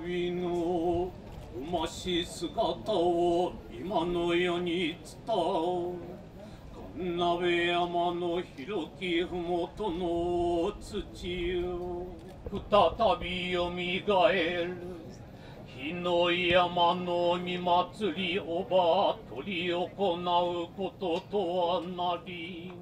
びのうまし姿を今の世に伝う。神鍋山の広きふもとの土を再びよみがえる。日の山の見祭りおば取り行うこととはなり。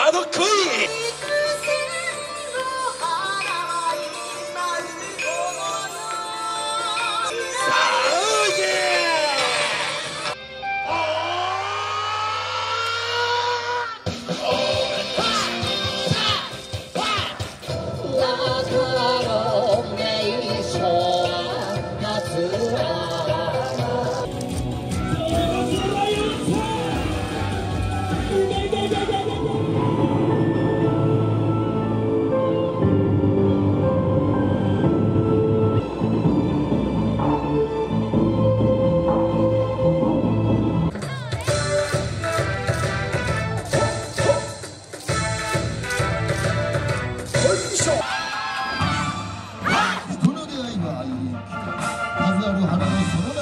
あの恋数ある花のその